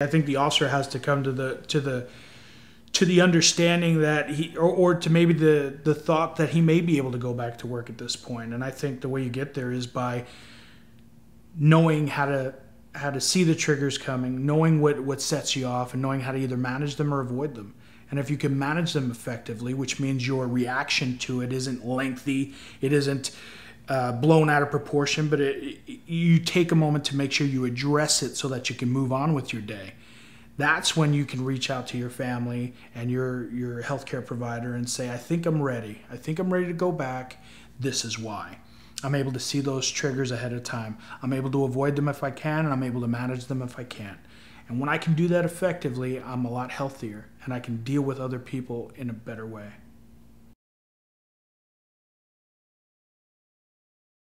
I think the officer has to come to the to the to the understanding that he or, or to maybe the the thought that he may be able to go back to work at this point. and i think the way you get there is by knowing how to how to see the triggers coming knowing what what sets you off and knowing how to either manage them or avoid them and if you can manage them effectively which means your reaction to it isn't lengthy it isn't uh, blown out of proportion but it, you take a moment to make sure you address it so that you can move on with your day that's when you can reach out to your family and your your healthcare provider and say, I think I'm ready. I think I'm ready to go back. This is why. I'm able to see those triggers ahead of time. I'm able to avoid them if I can, and I'm able to manage them if I can. And when I can do that effectively, I'm a lot healthier and I can deal with other people in a better way.